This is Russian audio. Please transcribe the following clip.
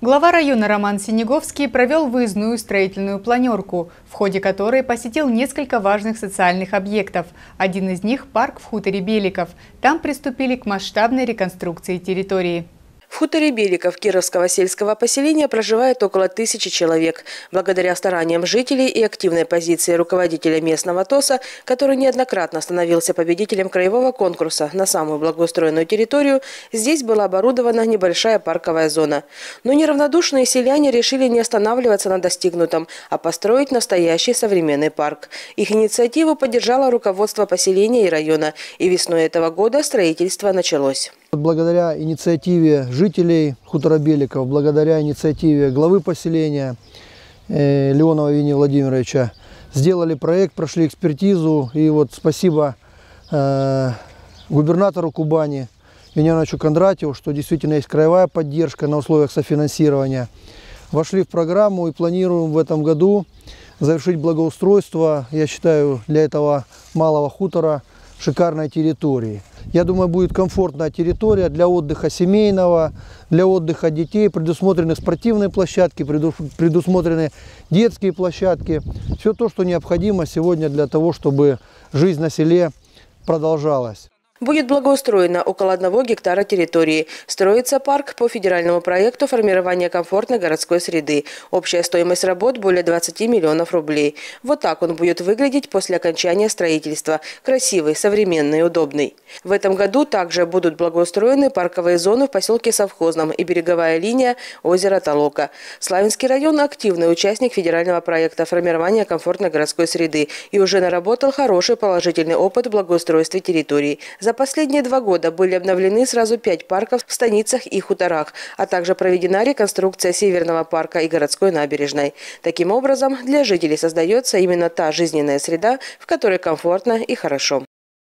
Глава района Роман Синеговский провел выездную строительную планерку, в ходе которой посетил несколько важных социальных объектов. Один из них – парк в хуторе Беликов. Там приступили к масштабной реконструкции территории. В хуторе Беликов Кировского сельского поселения проживает около тысячи человек. Благодаря стараниям жителей и активной позиции руководителя местного ТОСа, который неоднократно становился победителем краевого конкурса на самую благоустроенную территорию, здесь была оборудована небольшая парковая зона. Но неравнодушные селяне решили не останавливаться на достигнутом, а построить настоящий современный парк. Их инициативу поддержало руководство поселения и района, и весной этого года строительство началось. Благодаря инициативе жителей хутора Беликов, благодаря инициативе главы поселения э, Леонова Евгения Владимировича, сделали проект, прошли экспертизу. И вот спасибо э, губернатору Кубани Евгению Кондратьеву, что действительно есть краевая поддержка на условиях софинансирования. Вошли в программу и планируем в этом году завершить благоустройство, я считаю, для этого малого хутора шикарной территории. Я думаю, будет комфортная территория для отдыха семейного, для отдыха детей. Предусмотрены спортивные площадки, предусмотрены детские площадки. Все то, что необходимо сегодня для того, чтобы жизнь на селе продолжалась. Будет благоустроено около одного гектара территории. Строится парк по федеральному проекту формирования комфортной городской среды. Общая стоимость работ более 20 миллионов рублей. Вот так он будет выглядеть после окончания строительства. Красивый, современный, удобный. В этом году также будут благоустроены парковые зоны в поселке Совхозном и береговая линия озера Толока. Славянский район – активный участник федерального проекта формирования комфортной городской среды и уже наработал хороший положительный опыт в благоустройстве территории. За последние два года были обновлены сразу пять парков в станицах и хуторах, а также проведена реконструкция Северного парка и городской набережной. Таким образом, для жителей создается именно та жизненная среда, в которой комфортно и хорошо.